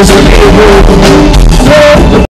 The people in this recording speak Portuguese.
Deus comigo